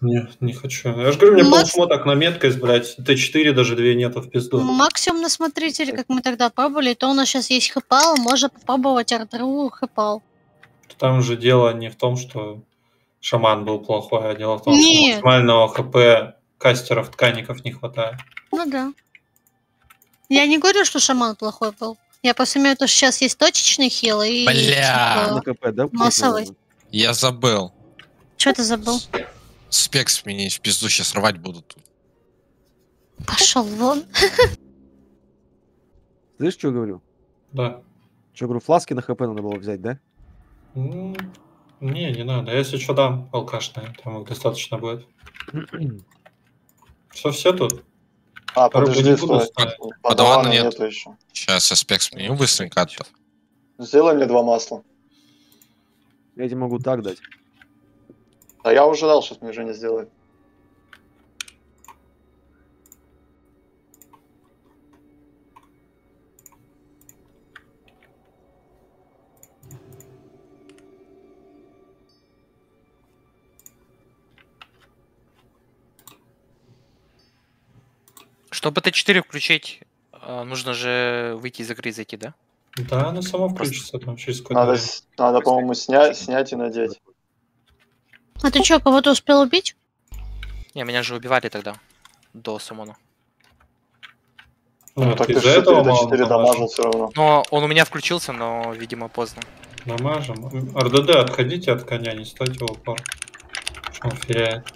Не, не хочу. Я же говорю, мне Макс- полшмоток на меткость, блядь. Т4 даже две нету в пизду. Максимум на смотрителе, как мы тогда пробовали, то у нас сейчас есть хэпал, можно попробовать артру хэпал. Там же дело не в том, что шаман был плохой, а дело в том, что Нет. максимального хп кастеров, ткаников не хватает. Ну да. Я не говорю, что шаман плохой был. Я просто имею в виду, что сейчас есть точечный хил и... Бля. На КП, да? Массовый. Я забыл. Что ты забыл? Спек сменить, в пизду сейчас рвать будут. Пошел вон. Слышишь, что говорю? Да. Что, говорю, фласки на ХП надо было взять, да? Не, не надо. Если что, дам алкашные. Там их достаточно будет. Что, все тут? А, подожди, стой. Подавана нет. нету еще. Сейчас я спек сменю быстренько. Сделай мне два масла. Я тебе могу так дать. А я уже дал, сейчас мне Женя сделает. Чтобы Т4 включить, а, нужно же выйти из игры и зайти, да? Да, оно само включится там через какое-то Надо, надо по-моему, снять, снять и надеть. А ты что, кого-то успел убить? Не, меня же убивали тогда. До самона. Ну, так ты ты из-за 4 этого до мало 4 намажем. дамажил все равно. Но он у меня включился, но, видимо, поздно. Намажем. РДД, отходите от коня, не стойте в упор. Что он феряет.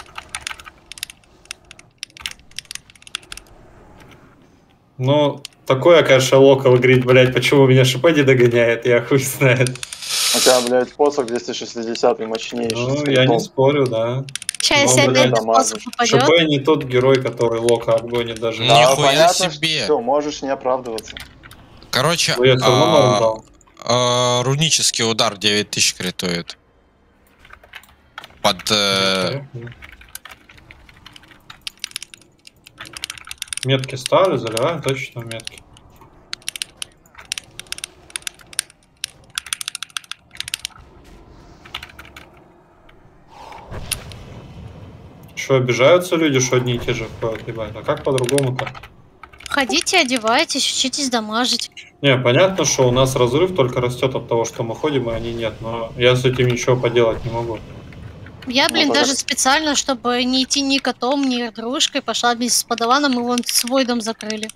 Ну, такое, конечно, локал грить, блядь, почему меня ШП не догоняет, я хуй знает. У тебя, блядь, посох 260 мощнейший. Ну, я не спорю, да. Сейчас, Ну, блядь, опять способ попадет. ШП не тот герой, который лока обгонит даже. Да, Нихуя понятно, себе. Все, можешь не оправдываться. Короче, Ну, я а, а, рунический удар 9000 критует. Под... э, Метки ставлю, заливаем точно метки. Что, обижаются люди, что одни и те же ходят, ебать? А как по-другому-то? Ходите, одевайтесь, учитесь дамажить. Не, понятно, что у нас разрыв только растет от того, что мы ходим, и они нет, но я с этим ничего поделать не могу. Я, Ну, блин, тогда- даже специально, чтобы не идти ни котом, ни дружкой, пошла вместе с подаваном, и вон свой дом закрыли.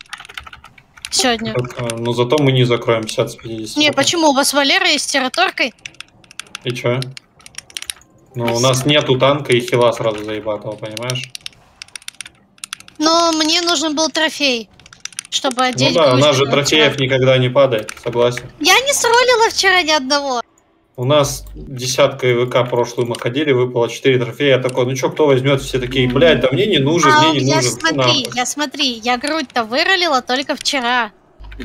Сегодня. Так, а, но зато мы не закроем 50 с 50. Не, потом. почему? У вас Валера есть с тераторкой? И чё? Ну, у нас нету танка и хила сразу заебатого, понимаешь? Но мне нужен был трофей, чтобы Ну одеть да, у нас же трофеев никогда не падает, согласен. Я не сролила вчера ни одного. У нас десятка ИВК прошлую мы ходили, выпало 4 трофея. Я такой, ну чё, кто возьмет? Все такие, блядь, да мне не нужен, а мне не я нужен. смотри, нахуй». я смотри, я грудь-то выролила только вчера.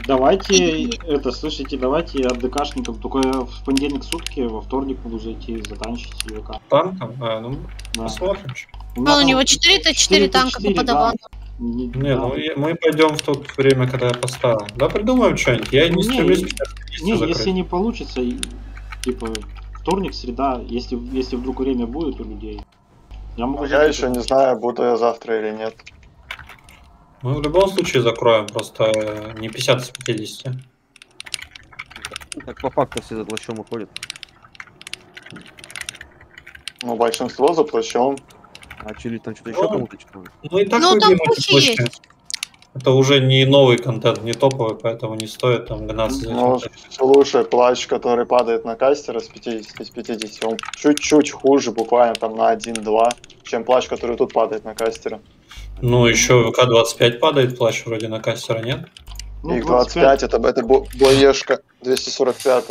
Давайте, это, слышите, давайте от ДКшников только в понедельник сутки, во вторник буду зайти затанчить ЕВК. Танком? А, ну, Да. посмотрим. У меня у него 4 4 танка по 4, да. подавану. Не, Не, да. ну я- мы пойдем в то время, когда я поставил. Да, придумаем что-нибудь. Я не Не, стремлюсь не, 50 Не, если не получится, типа, вторник, среда, если, если вдруг время будет у людей, я могу... Ну, Я еще не знаю, буду я завтра или нет. Мы в любом случае закроем, просто э, не 50 с 50. Так по факту все за плащом уходят. Ну, большинство за плащом. А чили там что-то Ну, еще кому-то что-то надо? Ну и так Ну, там плащи. есть. Это уже не новый контент, не топовый, поэтому не стоит там гнаться за Ну, лучше плащ, который падает на кастера с 50 с 50. Он чуть-чуть хуже, буквально там на 1-2, чем плащ, который тут падает на кастера. Ну, еще ВК-25 падает плащ вроде на кастера, нет? Ну, Их 25, это, это бо- боешка 245.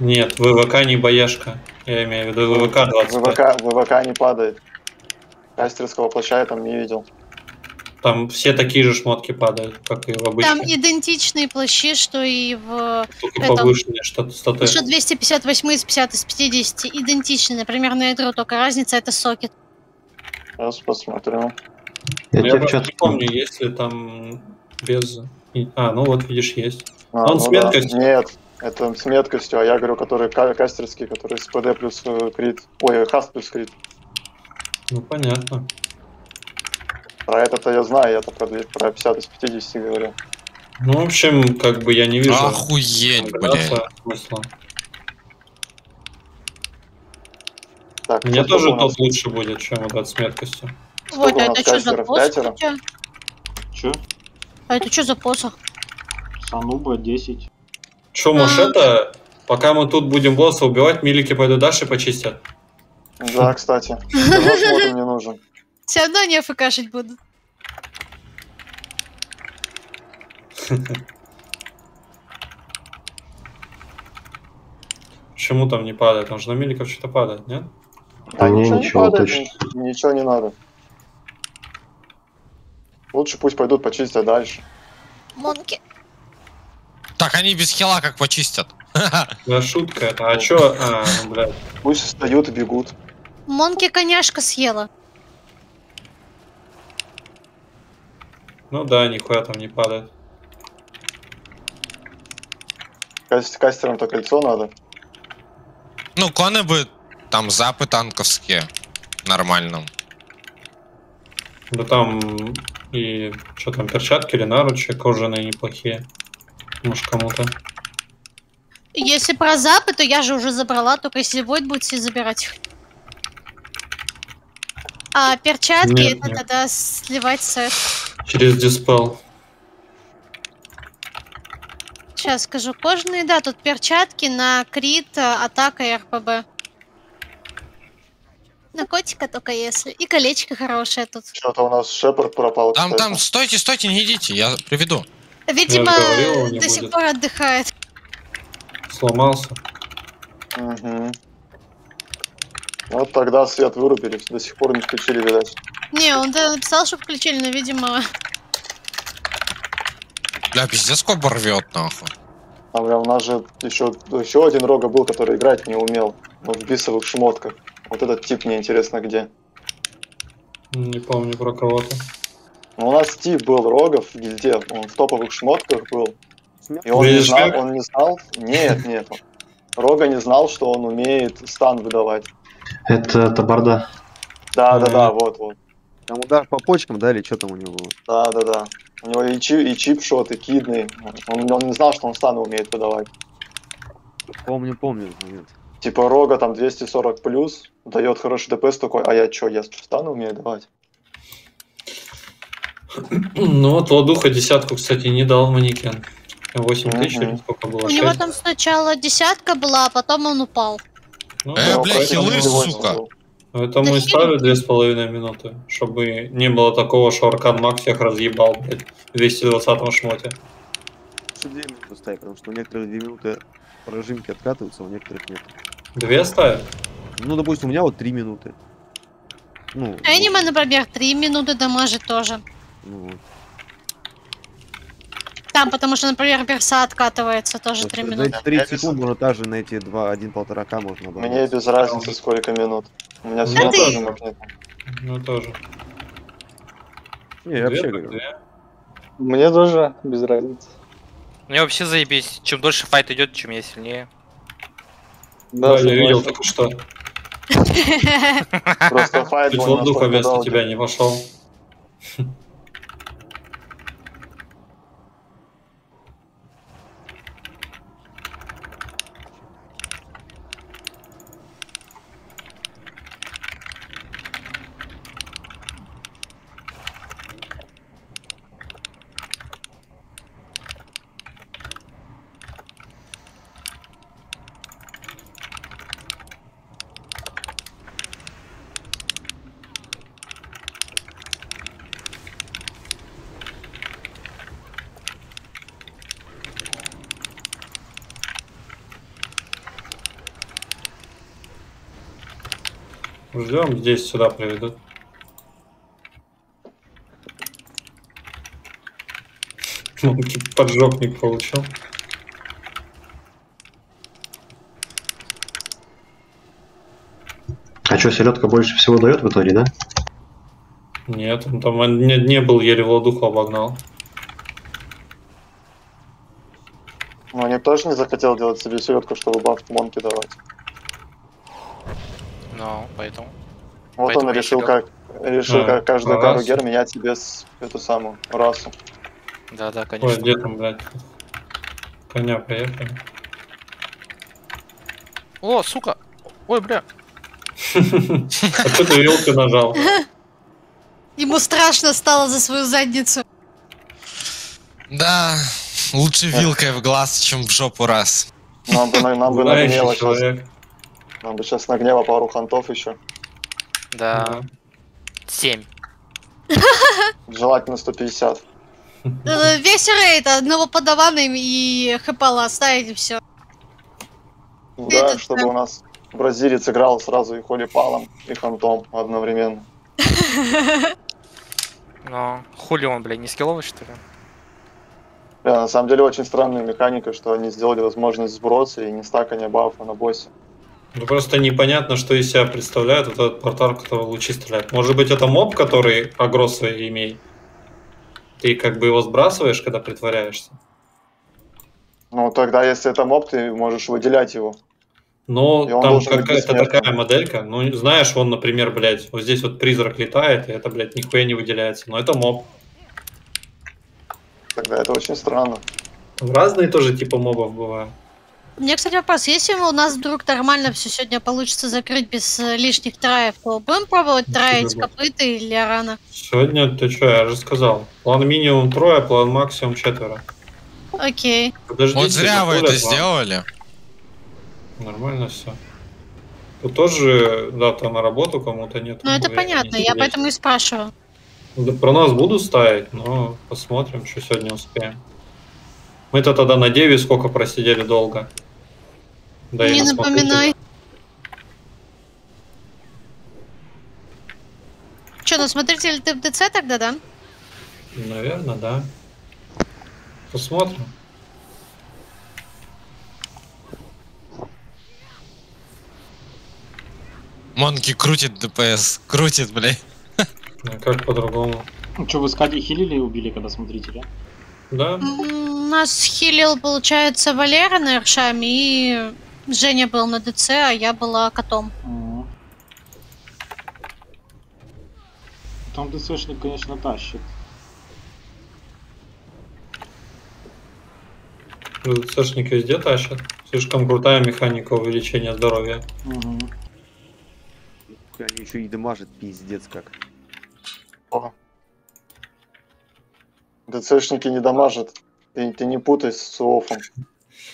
Нет, ВВК не боешка. Я имею в виду ВВК 25. ВВК, ВВК не падает. Кастерского плаща я там не видел. Там все такие же шмотки падают, как и в Там обычном. идентичные плащи, что и в... Только это- повышенные что-то статы. Что 258 из 50 из 50 идентичные, например, на ядро, только разница это сокет. Сейчас посмотрю. Ну, Я, просто не помню, есть ли там без... А, ну вот видишь, есть. А, Он с да. меткостью? Нет, это с меткостью, а я говорю, который ка- кастерский, который с ПД плюс э, крит. Ой, хаст плюс крит. Ну, понятно. Про это-то я знаю, я-то про, две- про 50 из 50 говорю. Ну, в общем, как бы я не вижу Охуеть, блядь. смысла. Так, Мне тоже тот лучше будет, чем вот этот с меткостью. Вот, нас это что за посох Пятеро? у тебя? Че? А это что за посох? Сануба 10. Че, может А. это, пока мы тут будем босса убивать, милики пойдут дальше почистят? Да, кстати. Давно смотрим не нужен. Все равно не АФКшить будут. Почему там не падает? Там же на миликов что-то падает, нет? Да не, ничего не падает, точно. ни- ничего не надо. Лучше пусть пойдут почистят дальше. Монки. Так, они без хила как почистят. Да, шутка это. А чё? А, ну, блядь. Пусть встают и бегут. Монки коняшка съела. Ну да, нихуя там не падает. Каст- Кастерам-то кольцо надо. Ну, коны бы там запы танковские. Нормальном. Да там и что там, перчатки или наручи кожаные неплохие. Может кому-то. Если про запы, то я же уже забрала, только если Войд будет все забирать. А перчатки Нет, это нет. тогда сливать сет. Через диспел. Сейчас скажу. Кожаные, да, тут перчатки на крит, а, атака и РПБ. На котика только если. И колечко хорошее тут. Что-то у нас Шепард пропал, Там, кстати. там, стойте, стойте, не идите, я приведу. Видимо, говорил, его не до сих будет. пор отдыхает. Сломался. Мгм. Вот тогда свет вырубили, до сих пор не включили, видать. Не, он да, написал, что включили, но, видимо... Бля, пиздец, кобр рвет, нахуй. А бля, у нас же еще, еще один рога был, который играть не умел. Ну, в бисовых шмотках. Вот этот тип мне интересно где. Не помню про кого-то. Ну, у нас тип был рогов в гильде, он в топовых шмотках был. И он не знал, он не знал, нет, нет. Рога не знал, что он умеет стан выдавать. Это табарда. Да, да, да, вот, вот. Там удар по почкам, да, или что там у него было? Да, да, да. У него и, чип, и чипшот, и кидный. Он, он не знал, что он станы умеет выдавать. Помню, помню этот момент. Типа рога там 240 плюс, дает хороший ДПС такой, а я чё, я станы умею давать? Ну вот Ладуха десятку, кстати, не дал манекен. 8 тысяч или сколько было? У него Шесть? там сначала десятка была, а потом он упал. Ну, Э, бля, хилы, сука. Это мы ставили две с половиной минуты, чтобы не было такого, что Аркан Мак всех разъебал, блядь, в 220 шмоте. Лучше две минуты ставить, потому что у некоторых две минуты прожимки откатываются, а у некоторых нет. Две ставят? Ну, допустим, у меня вот три минуты. Ну, Эниме, вот, например, 3 минуты дамажит тоже. ну, вот. Там, потому что, например, перса откатывается тоже Вот 3 за минуты. эти 30 Я секунд можно также на эти 2, 1-1,5к можно Мне обогнать. без разницы, сколько минут. У меня Ну, все ты- тоже магнит. Ну тоже. Не, я вообще говорю. две. Мне тоже без разницы. Мне вообще заебись. Чем дольше файт идет, чем я сильнее. Да, я видел только что. Просто файт Чуть Ладуха настолько вместо тебя не пошел. Ждем, здесь сюда приведут. Монки Поджопник получил. А что, селедка больше всего дает в итоге, да? Нет, он там не, не был, еле Владуху обогнал. Но никто же не захотел делать себе селедку, чтобы баф Монки давать. Поэтому. Вот Поэтому он решил, как решил, А, как каждую кару расе. гер менять себе с эту самую расу. Да, да, Ой, конечно. где там, блядь? Коня поехали. О, сука! Ой, бля. А что ты вилку нажал? Ему страшно стало за свою задницу. Да, лучше вилкой в глаз, чем в жопу раз. Нам бы, на- нам бы человек. Нам бы сейчас нагнело пару хантов еще. Да. Семь. Желательно 150. Э, Весь рейд одного подавана и хэпала оставить и все. Да, Это чтобы да. у нас бразилец играл сразу и холипалом, и хантом одновременно. Но хули он, бля, не скилловый, что ли? Да, на самом деле очень странная механика, что они сделали возможность сброса и не стакания бафа на боссе. Ну просто непонятно, что из себя представляет вот этот портал, который лучи стреляет. Может быть, это моб, который агро свои имеет? Ты как бы его сбрасываешь, когда притворяешься. Ну, тогда, если это моб, ты можешь выделять его. Ну, там какая-то такая моделька. Ну, знаешь, он, например, блядь, вот здесь вот призрак летает, и это, блядь, нихуя не выделяется. Но это моб. Тогда это очень странно. Разные тоже типа мобов бывают. Меня, кстати, вопрос. Если у нас вдруг нормально все сегодня получится закрыть без э, лишних траев, то будем пробовать траить копыты или рано? Сегодня, ты что, я же сказал. План минимум трое, план максимум четверо. Окей. Подождите, Вот зря вы это план. сделали. Нормально все. Тут тоже дата на работу кому-то нет. Ну, это понятно, я поэтому и спрашиваю. Да, Про нас будут ставить, но посмотрим, что сегодня успеем. Мы-то тогда на Деве сколько просидели долго. Да Не напоминай. Че, ну смотритель в ДЦ тогда, да? Наверное, да. Посмотрим. Монки крутит ДПС, крутит, блядь. А как по-другому? Ну что, вы с Катей хилили и убили, когда смотрите, да? Да? М, Нас хилил, получается, Валера на Иршаме, и Женя был на ДЦ, а я была котом. Мгм. Там ДЦшник, конечно, тащит. ДЦшники везде тащат. Слишком крутая механика увеличения здоровья. Мгм. Они еще и дамажат, пиздец как. ДЦшники не дамажат. Ты, ты не путай с суофом.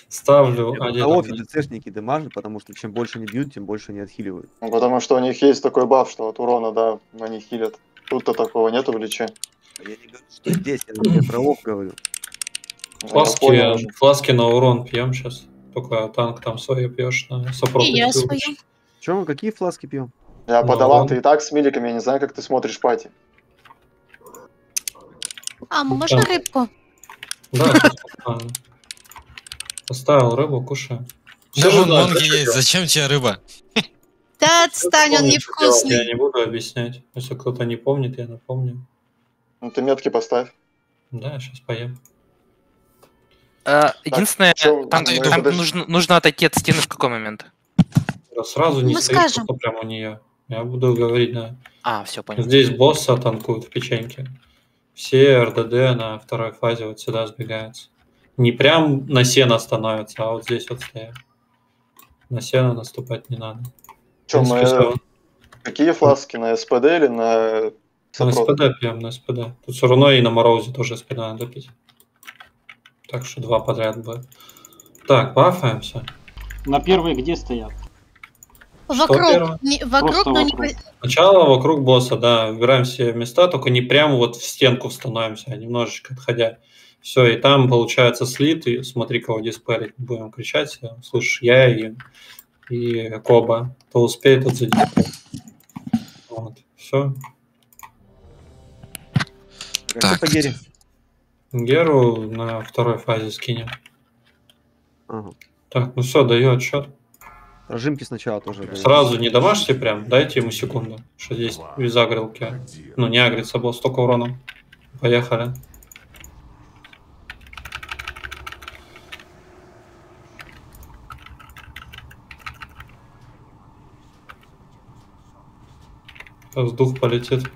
Ставлю На один. офе ДЦшники дамажат, потому что чем больше они бьют, тем больше они отхиливают. Ну, потому что у них есть такой баф, что от урона, да, они хилят. Тут-то такого нету в личе. А я не говорю, что здесь, я например, про лов говорю. Ну, я понял Фласки, фласки на урон пьем сейчас. Только танк там свои пьешь на сопротив. И я свою. Чем мы какие фласки пьем? Я он- ты и так с миликами, я не знаю, как ты смотришь пати. А, можно Да. рыбку? Да. Поставил рыбу, кушаю. Да же вон знают, Монки что есть, зачем тебе рыба? Да отстань, он что делать, Я невкусный. не буду объяснять. Если кто-то не помнит, я напомню. Ну, ты метки поставь. Да, сейчас поем. А, единственное, там, там подожди. нужно, нужно отойти от стены в какой момент? Да сразу не Мы стоит скажем. кто прямо у нее. Я буду говорить, да. А, все, понял. Здесь босса танкуют в печеньке. Все РДД на второй фазе вот сюда сбегаются. Не прям на сено становятся, а вот здесь вот стоят. На сено наступать не надо. Че, мы... Какие фласки? На СПД или на... На Сопрот? СПД пьем, на СПД. Тут все равно и на Морозе тоже СПД надо пить. Так что два подряд будет. Так, бафаемся. На первой где стоят? Вокруг, не- вокруг, Просто но не... вокруг. Сначала вокруг босса, да, выбираем все места, только не прямо вот в стенку становимся, а немножечко отходя. Все, и там получается слит, и смотри, кого диспелить, будем кричать, э, слышишь, я и, и Коба, то успеет, тот задиспелит. Вот, все. Так. по Гере? Геру на второй фазе скинем. Ага. Так, ну все, даю отчет. Рожимки сначала тоже. Сразу не домашьте прям, дайте ему секунду, что здесь без агрилки. Ну, не агрится, был столько урона. Поехали. Сейчас дух полетит.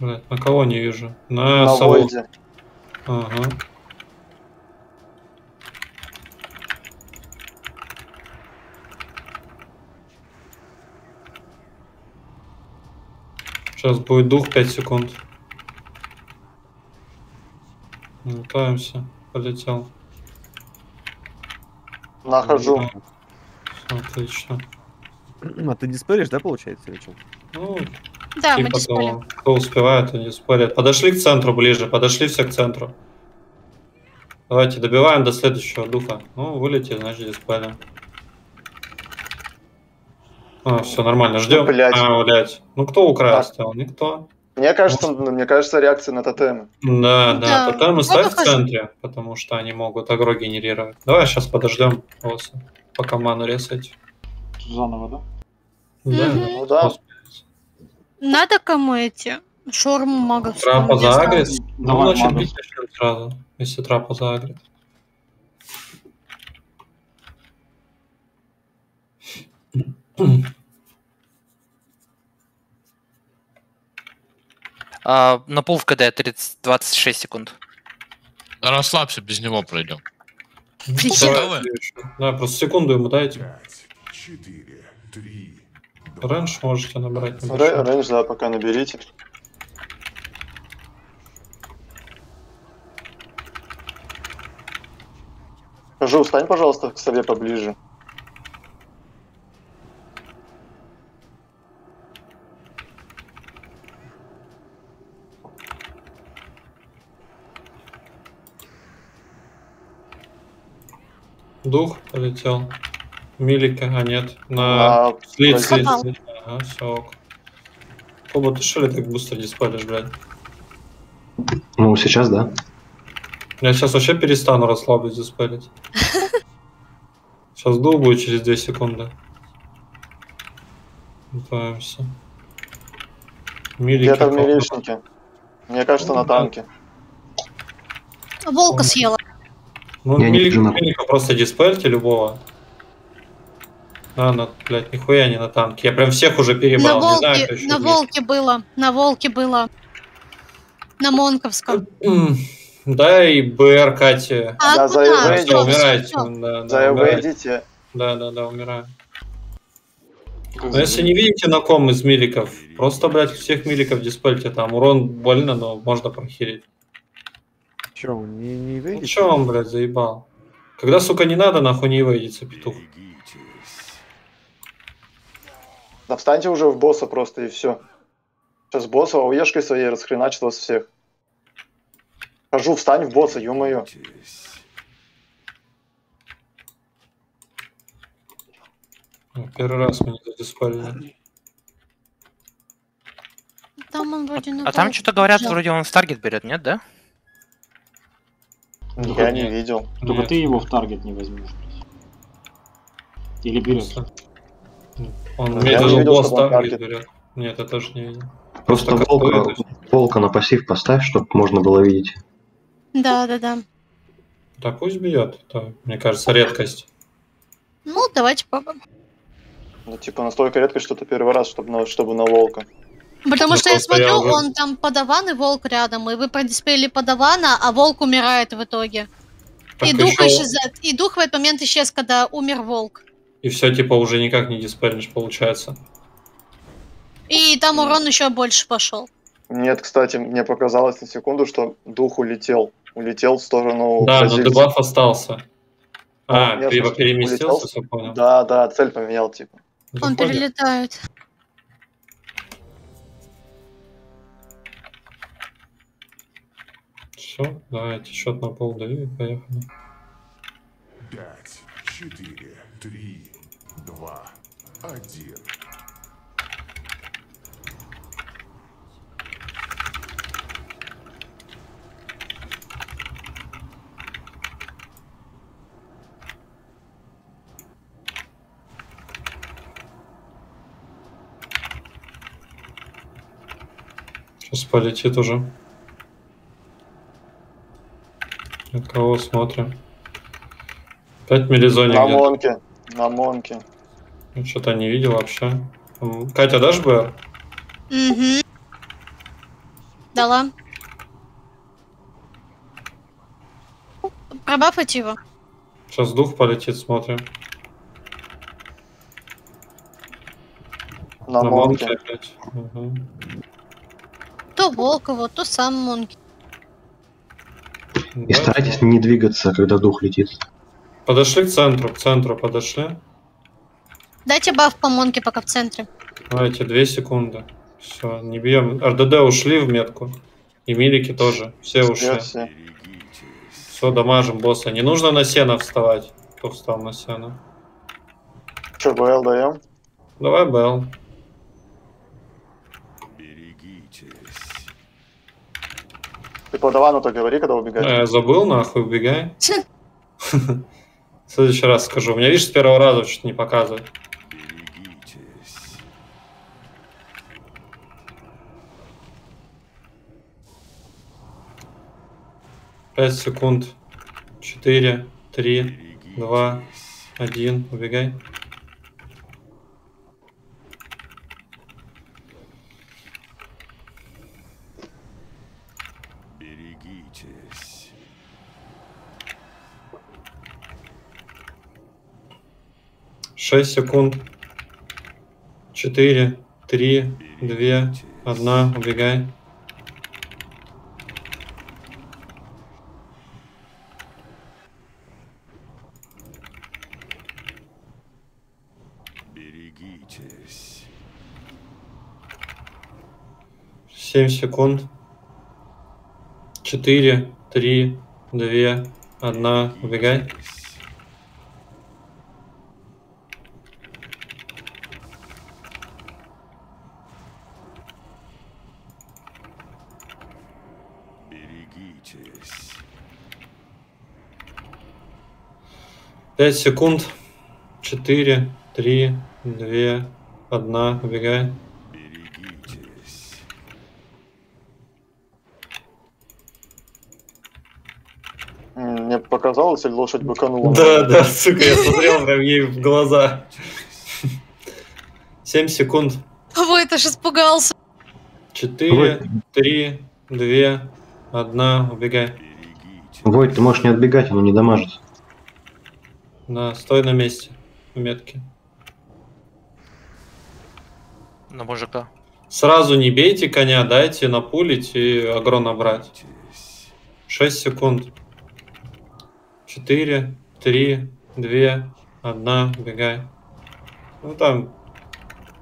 Блядь, на кого не вижу? На, На сову. Ага. Сейчас будет дух 5 секунд. Лутаемся. Полетел. Нахожу. Все, отлично. А ты диспелишь, да, получается, или что? Ну, Да, мы типа диспелим. того. Кто успевает, они спорят. Подошли к центру ближе, подошли все к центру. Давайте добиваем до следующего духа. Ну, вылетели, значит, диспелим. А, все нормально, ждем. блядь. А, блядь. Ну, кто у края Так. стоял? Никто. Мне кажется, мне кажется, реакция на тотемы. Да, Да. да, тотемы ставь в центре, потому что они могут агро генерировать. Давай сейчас подождем пока ману резать. Заново, да? Да, Мгм. Ну да. Надо кому эти? Шорму магов. Трапа заагрит. Ну, Давай, значит, магов. бить сразу, если трапа заагрит. А, на пол в КД 30, 26 секунд. Расслабься, без него пройдем. Давай, Да, просто секунду ему дайте. Пять, четыре, три, Раньше можете набрать. Рейндж, да, пока наберите. Скажи, устань, пожалуйста, к сове поближе. Дух полетел. Милика, а нет. На... На... Слит, слит. Ага, все ок. Коба, ты что ли так быстро диспалишь, блядь? Ну, сейчас, да. Я сейчас вообще перестану расслаблить диспалить. Сейчас дух будет через 2 секунды. Пытаемся. Милики. Где-то в милишнике. Мне кажется, на танке. Волка съела. Ну, Я не милика, вижу на- милика просто диспельте любого. А, на, блядь, нихуя не на танке. Я прям всех уже На перебрал. Не знаю, кто волке, еще на волке было. На волке было. На Монковском. Да, и БР Кате. А Да. Все, Всё, умирайте. Да, да, За идите. Да, да, да, умираем. Как Но если не видите на ком из миликов, просто, блядь, всех миликов диспельте. Там урон больно, но можно прохилить. Че, он не, не Ну выйдет? чё он, блядь, заебал? Когда, сука, не надо, нахуй не выйдется петух. Да встаньте уже в босса просто и все. Сейчас босса уешкой своей расхреначит вас всех. Хожу, встань в босса, ё-моё. Ну, Первый раз меня задиспалили. Там он вроде на А там что-то говорят, вроде он в таргет берет, нет, да? Я не видел. Только Нет. ты его в таргет не возьмешь. блядь. Или берешь. Он Ну, я в не видел, босс таргет берет. Нет, я тоже не видел. Просто Просто волка, волка на пассив поставь, чтобы можно было видеть. Да, да, да. Да пусть бьет. Это, мне кажется, редкость. Ну, давайте попробуем. Ну, типа, настолько редко, что это первый раз, чтобы на, чтобы на волка. Потому Ну, что я я смотрю, уже- он там подаван и волк рядом, и вы продиспели подавана, а волк умирает в итоге. Так и дух ещё- исчезает. И дух в этот момент исчез, когда умер волк. И все, типа, уже никак не диспельнешь, получается. И там урон еще больше пошел. Нет, кстати, мне показалось на секунду, что дух улетел. Улетел в сторону да, но бразильца. дебаф остался. А, нет, либо слушай, переместился, улетел. все понял. Да, да, цель поменял, типа. Он Заходим. перелетает. Все, давайте счет на пол даю и поехали. Пять, четыре, три, два, один. Сейчас полетит уже. На кого смотрим? 5 милизоник На. Монке. На Монке. Ну, Что-то не видел вообще. Катя, дашь БР? Угу. Дала. Пробафать его. Сейчас дух полетит, смотрим. На, На Монке. Монке опять. Мгм. То Волково, то сам Монки. И старайтесь не двигаться, когда дух летит. Подошли к центру, к центру подошли. Дайте баф по Монке пока в центре. Давайте, две секунды. Все, не бьем. РДД ушли в метку. И милики тоже. Все ушли. Все. Все, дамажим босса. Не нужно на сено вставать. Кто встал на сено? Че, БЛ даем? Давай, Белл. Ты по Давану-то говори, когда убегать. я забыл, нахуй, убегай. В следующий раз скажу. У меня, видишь, с первого раза что-то не показывает. Пять секунд. Четыре, три, два, один. Убегай. Шесть секунд. Четыре, три, две, одна. Убегай. Семь секунд. Четыре, три, две, одна. Убегай. Пять секунд. Четыре, три, две, одна. Убегай. М, Мне показалось, или лошадь быканула. Да, да, сука, я смотрел прям ей в глаза. Семь секунд. Ой, ты ж испугался. Четыре, три, две, одна. Убегай. Войт, ты можешь не отбегать, оно не дамажит. Да, стой на месте. В метке. На мужика. Сразу не бейте коня, дайте напулить и агро набрать. 6 секунд. 4, 3, 2, 1, бегай. Ну там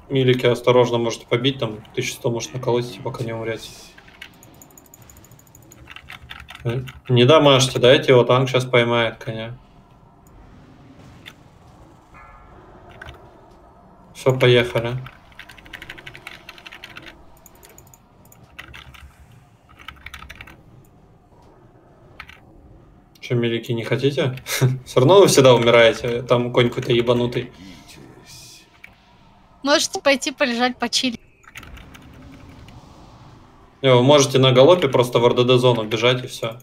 милики осторожно можете побить, там 1100 может наколотить, пока не умрете. Не дамажьте, дайте его танк сейчас поймает коня. Все, поехали. Че, милики, не хотите? Все равно вы всегда умираете. Там конь какой-то ебанутый. Можете пойти полежать, почилить. Не, Вы можете на галопе просто в РДД зону бежать и все.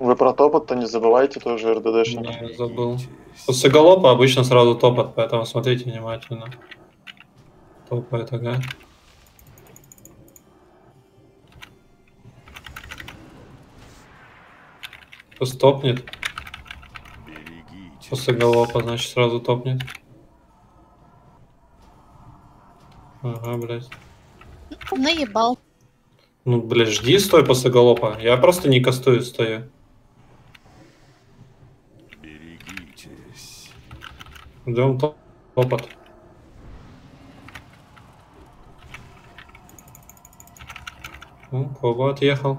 Вы про топот-то не забывайте тоже РДДшник. Не, забыл. После галопа обычно сразу топот, поэтому смотрите внимательно. Топает, ага. Пусть топнет. После галопа, значит, сразу топнет. Ага, блядь. Наебал. Ну, блядь, жди, стой после галопа. Я просто не кастую, стою. Ждем топ- топот. Ну, Коба отъехал.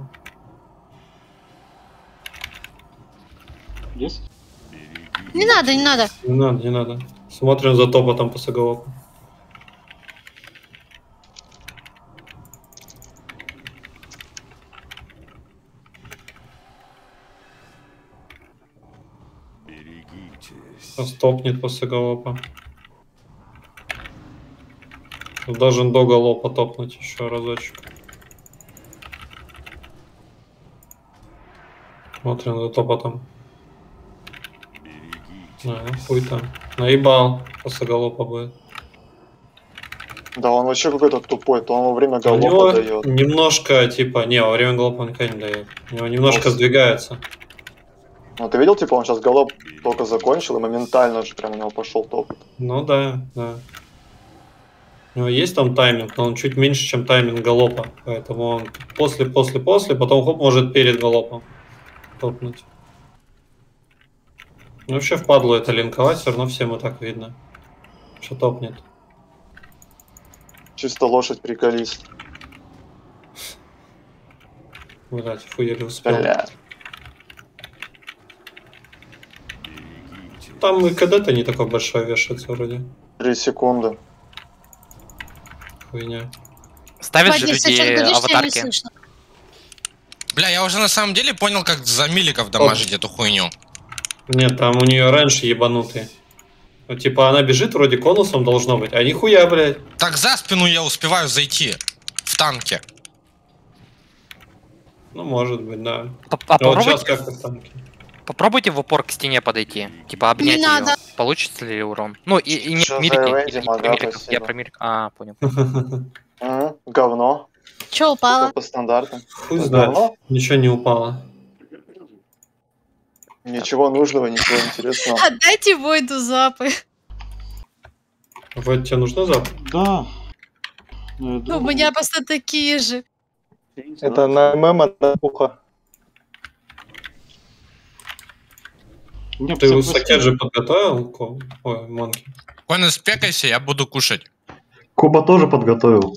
Надо, не надо. Не надо, не надо. Смотрим за топотом после галопа. Сейчас топнет после галопа. Должен до галопа топнуть еще разочек. Смотрим на то потом. А, хуй там. Наебал. После галопа будет. Да, он вообще какой-то тупой, то он во время галопа дает. немножко, типа, не, во время галопа он никогда не дает. У него немножко Ну, сдвигается. Ну ты видел, типа, он сейчас галоп только закончил и моментально же прям у него пошел топ. Ну да, да. У него есть там тайминг, но он чуть меньше, чем тайминг галопа. Поэтому он после, после, после, потом хоп, может перед галопом топнуть. Ну, вообще впадло это линковать, все равно всем и так видно, что топнет. Чисто лошадь приколись. Блять, фу, еле успел. Бля. Там и КД-то не такой большой вешается вроде. Три секунды. Хуйня. Ставят же Вадик, ты люди аватарки. Бля, я уже на самом деле понял, как за миликов дамажить эту хуйню. Нет, там у нее раньше ебанутые. Ну, типа, она бежит, вроде конусом должно быть, а нихуя, блядь. Так за спину я успеваю зайти. В танке. Ну, может быть, да. Поп- А А вот сейчас попробуйте, как-то в танке. попробуйте в упор к стене подойти. Типа обнять Не ее. надо. Получится ли урон? Ну, и, и не Что рейдинг, не про ага, миликов, я про милик. А, понял. Говно. Че упало? по стандартам. Хуй знает. Ничего не упало. Ничего нужного, ничего интересного. Отдайте Войду запы. Вот тебе нужно запад? Да. Ну, у меня просто такие же. Это на ММ одна пуха. Ты высоке же подготовил? Ой, Монки. Коин, спекайся, я буду кушать. Куба тоже подготовил.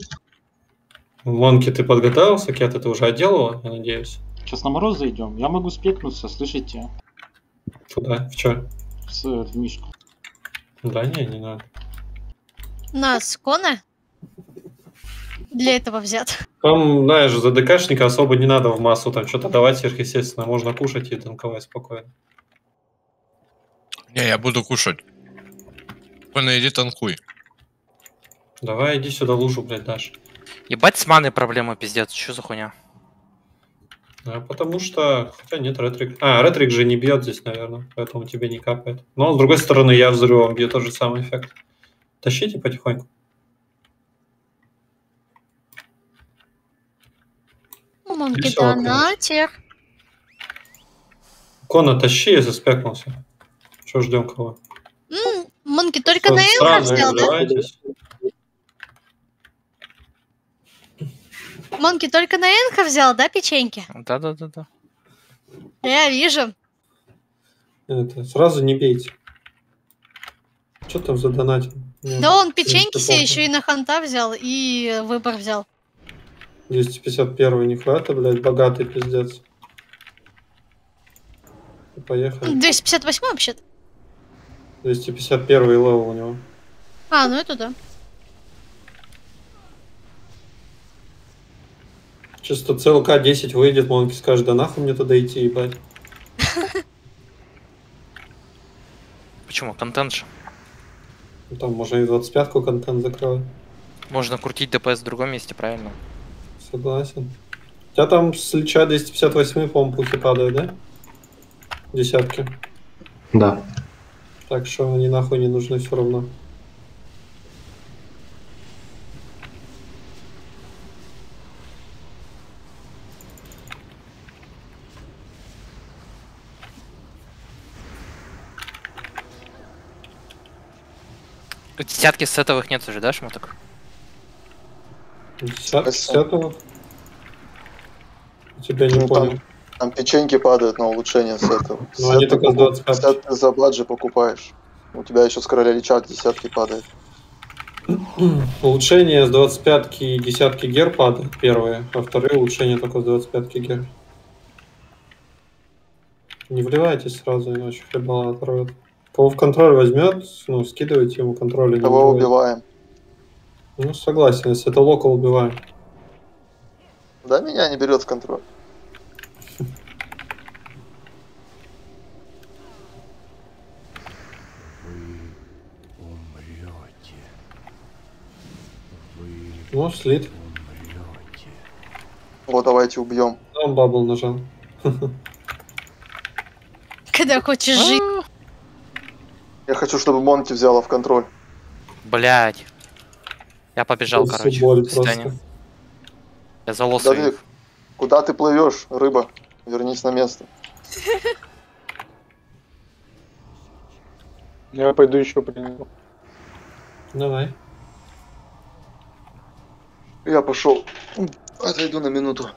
Монки, ты подготовил сакет? Ты уже его, я надеюсь? Сейчас на мороз зайдем. Я могу спекнуться, слышите? Куда? В чё? С, в мишку. Да не, не надо. Нас Кона для этого взят. Там, знаешь, за ДКшника особо не надо в массу там что-то давать сверхъестественно. Можно кушать и танковать спокойно. Не, я буду кушать. Коин, иди танкуй. Давай, иди сюда лужу, блядь, дашь. Ебать с маной проблема, пиздец. Что за хуйня? А, потому что... Хотя нет, ретрик... А, ретрик же не бьет здесь, наверное, поэтому тебе не капает. Но, с другой стороны, я взрывом бью тот же самый эффект. Тащите потихоньку. Монки всё, окей. донатер. Кона, тащи, я заспекнулся. Что ждем кого? Монки только Что, на сразу взял, да? Монки только на Энха взял, да, печеньки? Да-да-да-да. Я вижу. Это, сразу не бейте. Что там за донатинг? Да он печеньки похуй. еще и на ханта взял, и выбор взял. 251 нихуя ты, блядь, богатый пиздец. Поехали. 258 вообще-то. 251 level у него. А, ну это да. Чисто ЦЛК 10 выйдет, Монки скажет, да нахуй мне туда идти, ебать. Почему? Контент же. Ну, Там можно и 25-ку контент закрывать. Можно крутить ДПС в другом месте, правильно? Согласен. У тебя там с Лича 258, по-моему, пухи падают, да? Десятки. Да. Так что они нахуй не нужны все равно. Десятки сетовых нет уже, да, шмоток? Десятки, десятого. Тебя не Ну, понял. там, там печеньки падают на улучшение с этого. Ну, они только с покуп- 25. сет ты за баджи покупаешь. У тебя еще с короля Лича десятки падает. Улучшение с 25 и десятки гер падают первые, а вторые улучшения только с 25 гер. Не вливайтесь сразу, иначе хлебала оторвет. Кого в контроль возьмет, ну, скидывайте ему контроль. и не Кого убиваем? Ну, согласен, если это локал, убиваем. Да, меня не берет в контроль. Умрете. Вы Ну, слит. умрете. Вот давайте убьем. Он бабл нажал. когда хочешь жить. Я хочу, чтобы Монти взяла в контроль. Блять. Я побежал, Всё короче. боль До свидания. просто. Я за. Давид, куда ты плывешь, рыба? Вернись на место. Я пойду еще принесу. Давай. Я пошел. Отойду на минуту.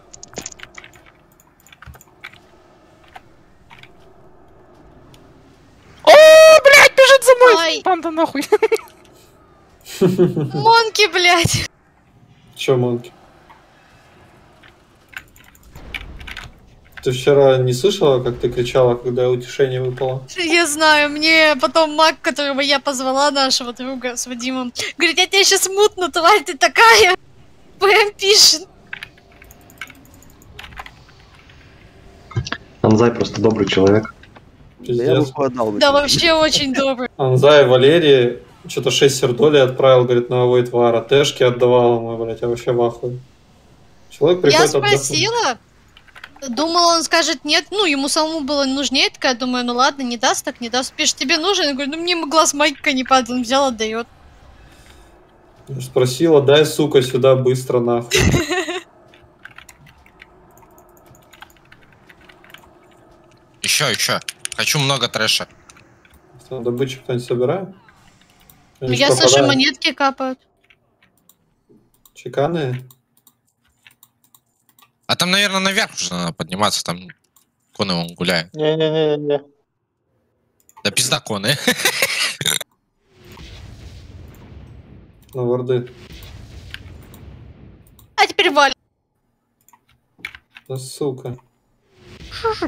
О, блядь, бежит за мной! Ай, Панда нахуй. Монки, блядь. Че, Монки? Ты вчера не слышала, как ты кричала, когда утешение выпало? Я знаю, мне потом маг, которого я позвала, нашего друга с Вадимом, говорит, я тебя сейчас мутну, тварь ты такая. Прям пишет. Анзай просто добрый человек. Да я бы бы Да вообще очень добрый. Анзай Валерий что-то 6 сердолей отправил, говорит, на Войтвара. Тэшки отдавал ему, блядь, я вообще в ахуе. Человек Я приходит отдохнуть. спросила, думала, он скажет нет, ну, ему самому было нужнее, такая, думаю, ну ладно, не даст, так не даст. Пишет, тебе нужен? Я говорю, ну, мне глаз майка не падает, он взял, отдает. Спросила, дай, сука, сюда быстро, нахуй. Еще, еще. Хочу много трэша. Что, Добычу кто-нибудь собирает? Ну, я слышу, монетки капают. Чеканные? А там, наверное, наверх уже надо подниматься, там коны он гуляет. Не-не-не-не. Да пизда коны. На ворды. А теперь Валя. Да сука.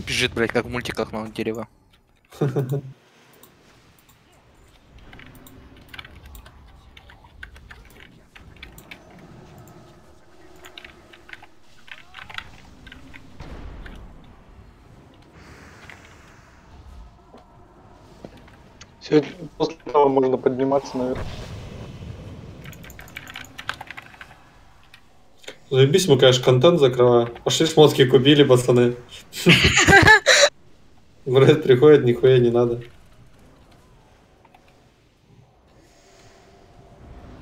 Бежит, блядь, как в мультиках на дерево. Сегодня после этого можно подниматься наверх. Заебись, мы, конечно, контент закрываем. Пошли шмотки купили, пацаны. В Ред приходит, нихуя не надо.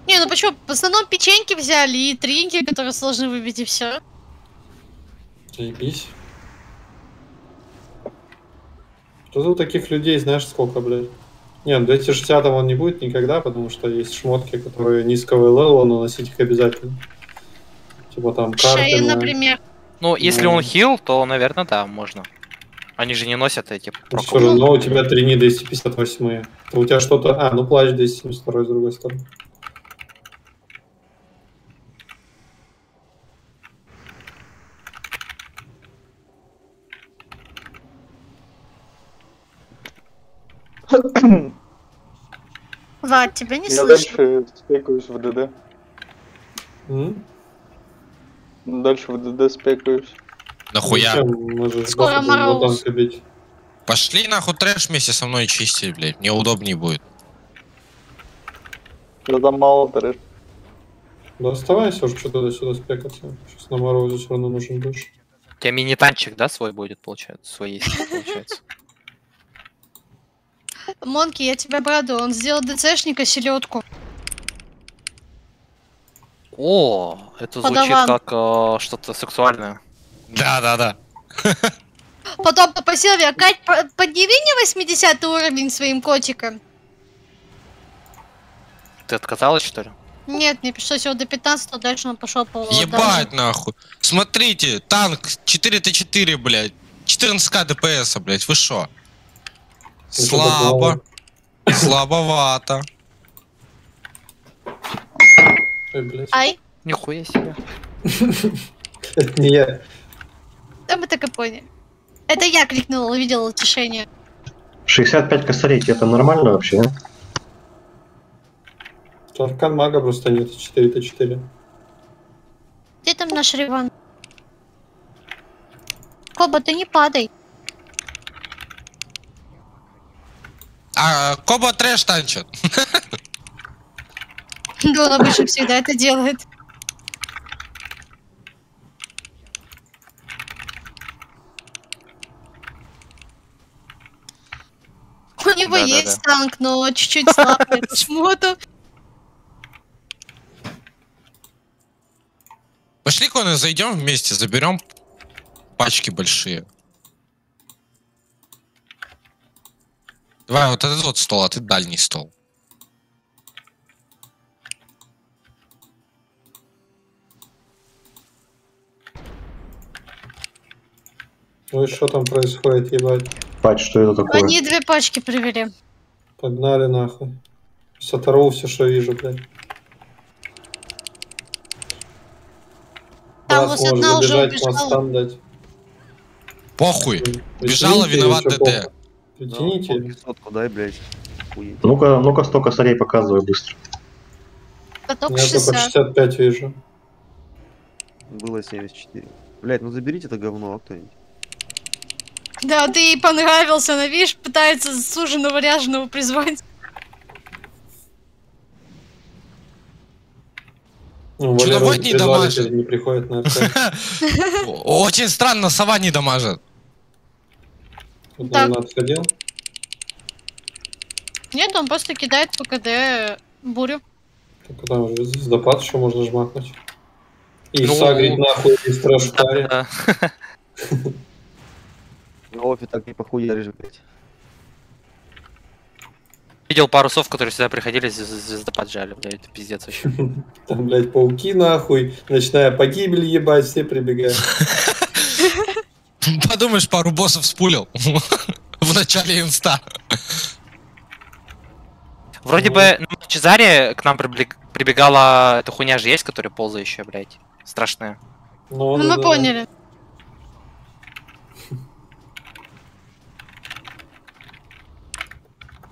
Не, ну почему? В основном печеньки взяли и тринки, которые сложно выбить, и все. Заебись. Что у таких людей, знаешь, сколько, блядь? Не, ну 260 он не будет никогда, потому что есть шмотки, которые низкого левела, но носить их обязательно. Типа там карты. На- например. Ну, если Ну. он хил, то, наверное, да, можно. Они же не носят эти Ну, прокол. всё равно у тебя трени 258. То у тебя что-то... А, ну плащ 272 с другой стороны. Вад, тебя не Я слышно. дальше спекаюсь в ДД. М? Дальше в ДД спекаюсь. Нахуя? Скоро мороз. Пошли нахуй трэш вместе со мной чистить, блядь. Мне удобнее будет. Я там мало трэш. Да оставайся уже что-то сюда спекаться. Сейчас на морозе все равно нужен душ. У тебя мини-танчик, да, свой будет, получается? Свой есть, получается. Монки, я тебя обрадую, он сделал ДЦшника селедку. О, это звучит как э, что-то сексуальное. Да, да, да. Потом попросил меня, Кать, по- подними мне 80 уровень своим котиком. Ты отказалась, что ли? Нет, мне пришлось его до 15, дальше он пошел по Ебать нахуй. Смотрите, танк 4Т4, блядь. 14к ДПС, блядь, вы шо? Слабо. Слабовато. Ой, блядь. Ай, Нихуя себе. Это не я. Да мы так и поняли. Это я кликнула, увидела утешение. 65 косарей, это нормально вообще? а? Аркан мага просто нет, 4Т4. Где там наш Риван? Коба, ты не падай. А Коба трэш танчит. Да, он обычно всегда это делает. У него Да-да-да. есть танк, но чуть-чуть слабый шмоту. Пошли, Коны, зайдем вместе, заберем пачки большие. Давай вот этот вот стол, а ты дальний стол. Ну и что там происходит, ебать? Пать, что это такое? Они две пачки привели. Погнали нахуй. Соторву все, что вижу, блядь. Там Вас вот одна уже убежала. Похуй. Бежала, виноват ДД. Притяните. Ну, сотку дай, блядь. Ну-ка, ну-ка, сто косарей показывай быстро. Поток Я только 60. 65 вижу. Было 74. Блядь, ну заберите это говно, а кто-нибудь. Да, ты ей понравился, она, видишь, пытается суженого ряженого призвать. Ну, Валера Чудовой не дамажит. не приходит на. Очень странно, сова не дамажит. Так. наверное, отходил. Нет, он просто кидает по КД бурю. Так там уже звездопад еще можно жмакнуть. И Ну, сагрить нахуй из трэш-карри. Офе так не похуяришь, блядь. Видел пару сов, которые сюда приходили, звезд- звездопад жали, блядь, это пиздец вообще. Там, блядь, пауки нахуй. Ночная погибель ебать, все прибегают. Подумаешь, пару боссов спулил. В начале инста. Вроде Ну. бы на Чезаре к нам прибегала эта хуйня же есть, которая ползающая, блядь. Страшная. Ну, Ну, да, мы поняли.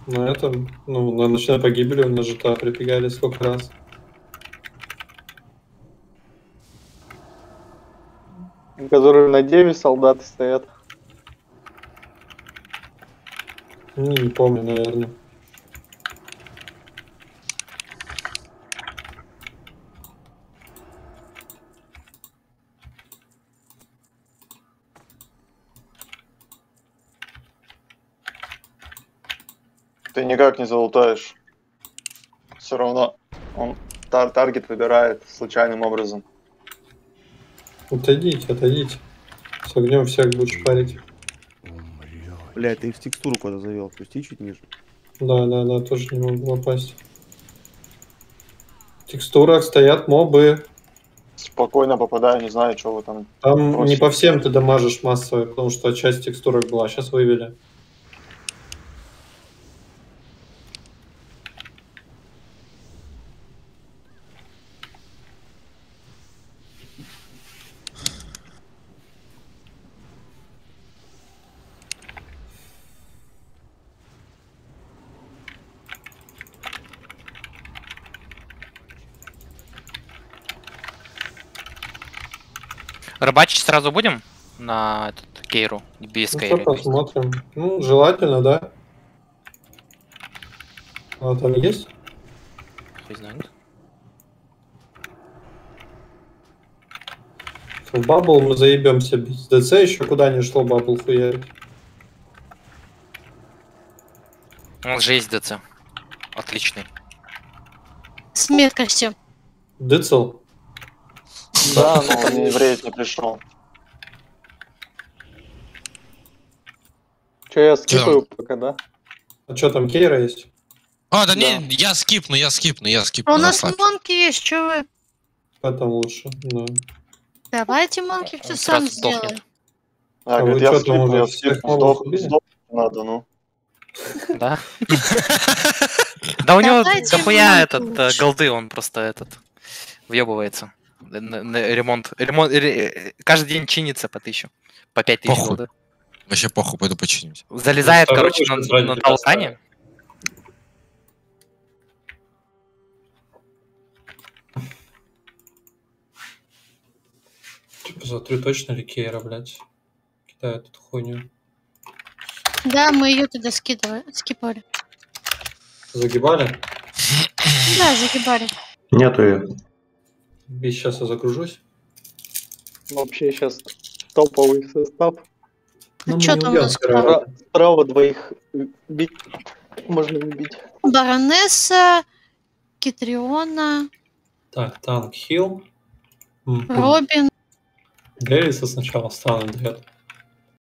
На этом, ну, на ночной погибели на ЖТА прибегали сколько раз. Которые на 9 солдаты стоят. Не, не помню, наверное. Ты никак не залутаешь. Все равно он тар- таргет выбирает случайным образом. Отойдите, отойдите. С огнем всех будешь парить. Блядь, ты их в текстуру куда завел, пусти чуть ниже. Да, да, да, тоже не могу попасть. В текстурах стоят мобы. Спокойно попадаю, не знаю, что вы там. Там Просто. не по всем ты дамажишь массово, потому что часть текстурок была. Сейчас вывели. Рыбачить сразу будем на этот Кейру, без Ну Кейры. посмотрим. Ну, желательно, да. А там есть? Хуй знает. В бабл мы заебемся без ДЦ еще куда не шло бабл хуярить. Нас же есть ДЦ. Отличный. С меткостью. Дыцел? Да, но он не в рейд не пришел. Че, я скипаю пока, да? А что там, Кейра есть? А, да не, я скипну, я скипну, я скипну. А у нас расслабь. монки есть, что вы? Там лучше? Да. Давайте монки все сам сделаем. А, А говорит, я скипну, я всех скипну, мобов сдох, убили? сдох надо, ну. Да? Да у него дохуя этот э, голды, он просто этот въебывается. Ремонт. Ремонт. ре- Каждый день чинится по тысячу. По пять тысяч Похуй. Вообще похуй, пойду починюсь. Залезает, Ну, короче, на, на толкане. Че, Посмотрю, точно ли Кейра, блядь. Кидает эту хуйню. Да, мы ее туда скидывали, скипали. Загибали? Да, загибали. Нету ее. Бись, сейчас я загружусь. Вообще сейчас топовый состав. Ну, чё мы там у нас. Справа, справа двоих бить. Можно убить. Баронесса, Китриона, Так, танк хил. Робин. Гэриса сначала станы дает.